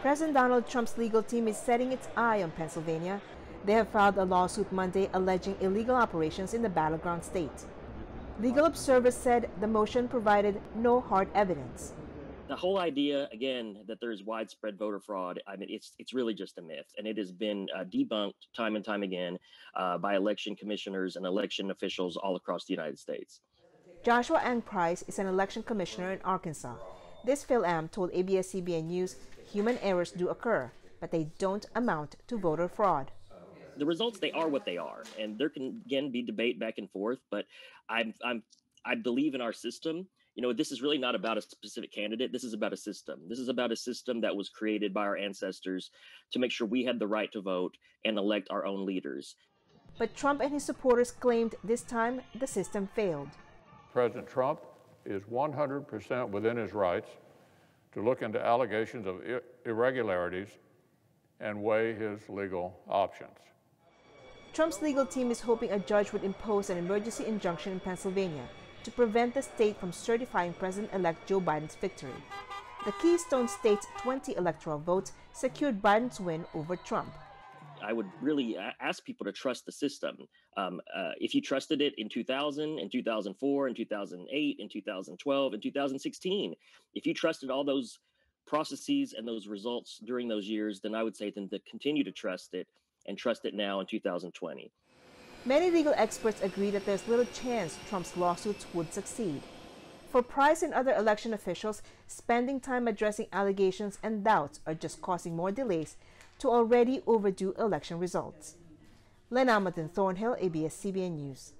President Donald Trump's legal team is setting its eye on Pennsylvania. They have filed a lawsuit Monday alleging illegal operations in the battleground state. Legal observers said the motion provided no hard evidence. The whole idea, again, that there's widespread voter fraud, I mean, it's it's really just a myth, and it has been uh, debunked time and time again uh, by election commissioners and election officials all across the United States. Joshua Ang Price is an election commissioner in Arkansas. This Phil-Am told ABS-CBN News human errors do occur, but they don't amount to voter fraud. The results, they are what they are, and there can again be debate back and forth. But I'm, I'm, I believe in our system. You know, this is really not about a specific candidate. This is about a system. This is about a system that was created by our ancestors to make sure we had the right to vote and elect our own leaders. But Trump and his supporters claimed this time the system failed. President Trump is 100% within his rights to look into allegations of irregularities and weigh his legal options. Trump's legal team is hoping a judge would impose an emergency injunction in Pennsylvania to prevent the state from certifying President elect Joe Biden's victory. The Keystone State's 20 electoral votes secured Biden's win over Trump. I would really ask people to trust the system. Um, uh, if you trusted it in 2000, in 2004, in 2008, in 2012, in 2016, if you trusted all those processes and those results during those years, then I would say then to continue to trust it and trust it now in 2020. Many legal experts agree that there's little chance Trump's lawsuits would succeed. For Price and other election officials, spending time addressing allegations and doubts are just causing more delays to already overdue election results. Lenn Almadin Thornhill, ABS-CBN News.